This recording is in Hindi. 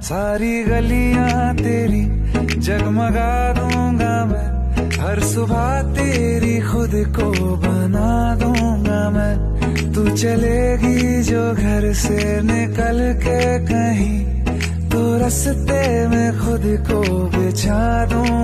सारी गलियाँ तेरी जगमगा दूँगा मैं। हर सुबह तेरी खुद को बना दूँगा मैं। तू चलेगी जो घर से निकल के कहीं तो रस्ते में खुद को बिछा दूँगा